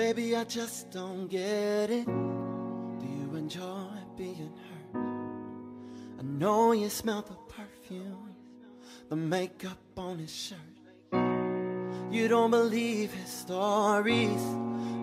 Baby, I just don't get it. Do you enjoy being hurt? I know you smell the perfume, the makeup on his shirt. You don't believe his stories,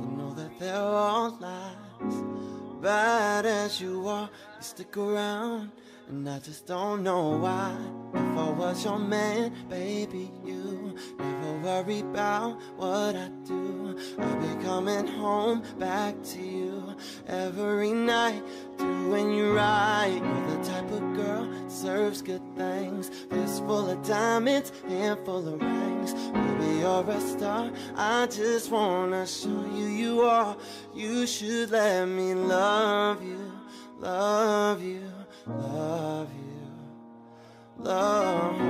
you know that they're all lies. Bad as you are, you stick around, and I just don't know why. If I was your man, baby, you never worry about what I do. I'll be coming home back to you every night, doing you right. You're the type of girl serves good things, fist full of diamonds, handful of rings. Baby, you're a star. I just wanna show you you are. You should let me love you, love you, love you, love.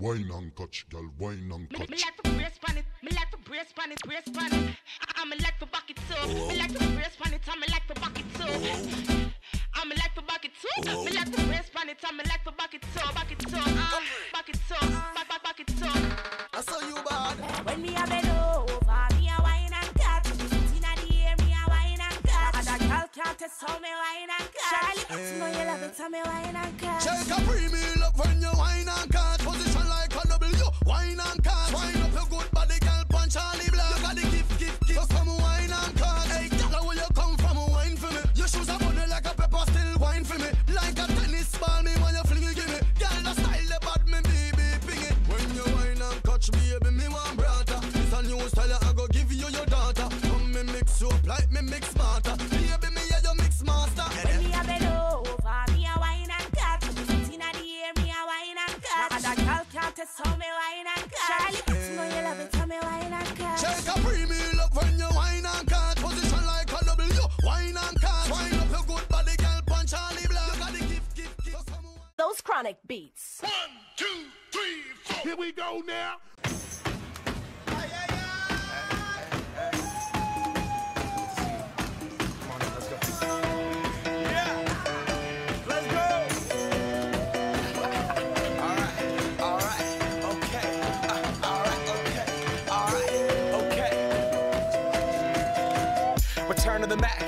Wine and touch, girl, wine and Me, touch. me like to brace pan it, me like to brace pan it, brace pan it. Ah, I, I'm like to back it too. Me like to brace pan it, ah, I'm like to back it too. I'm ah, like to back it too. Me like to brace pan it, I'm like to back it too, back it too, uh, back it too, back back back it too. I saw you bad. When me a bend over, me a wine and cut. Inna the air, me a wine and cut. And a girl can't test how me wine and cut. Charlie, you know you love it, so me wine and cut. Shake a pre-meal up when you wine and cut. Position like a W. Wine and cut. Wine up your good body, girl. Punch Charlie Those chronic beats. One, two, three, four. Here we go now. Let's go all right, all right, okay, all right, okay, all right, okay. Return to the Mac.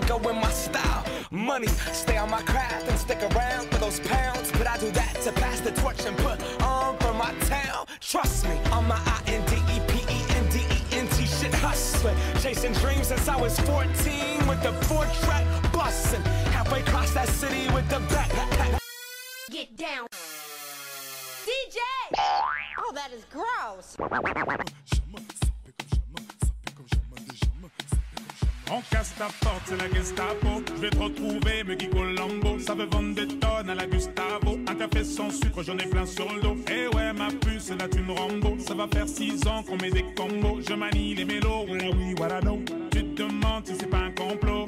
game and Plinko in my style. Money, stay on my craft and stick around for those pounds. But I do that to pass the torch and put on for my town. Trust me, on my I N D E P E N D E N T shit hustling. Chasing dreams since I was 14 with the four track busting. Halfway across that city with the backpack. Get down. DJ! Oh, that is gross. On casse ta porte, c'est la Gestapo. Je vais te retrouver, me Guy Colombo. Ça veut vendre des tonnes à la Gustavo. Un café sans sucre, j'en ai plein sur le dos. Eh ouais, ma puce, là tu me Rambo. Ça va faire six ans qu'on met des combos. Je manie les mélos, voilà oui, voilà non. Tu te demandes si c'est pas un complot.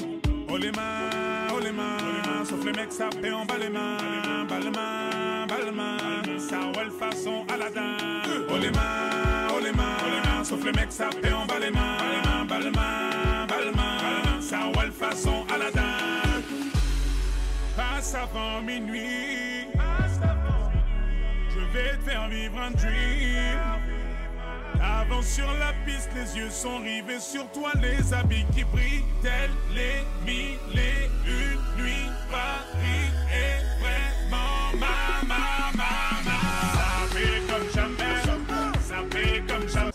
Oh les mains, oh les mains. Sauf les mecs, fait en bas les mains. Bas les mains, bas les mains. Ça roule façon Aladdin. Oh les mains, oh les mains. Sauf les mecs, ça fait en bas les mains. Avant minuit. Je vais te faire vivre un dream. Avant sur la piste, les yeux sont rivés sur toi, les habits qui brillent, tels les mille et une nuits. Paris est vraiment ma, ma, ma, ma. Ça fait comme jamais, ça fait comme jamais.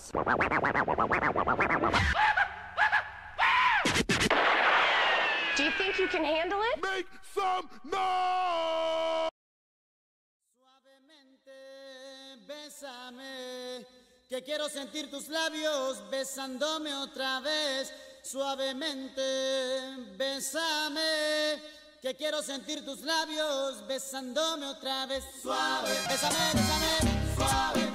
Do you think you can handle it? Noise! Suavemente, bésame, que quiero sentir tus labios besándome otra vez. Suavemente, bésame, que quiero sentir tus labios besándome otra vez. Suave, bésame, bésame, suave,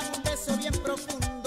un beso bien profundo.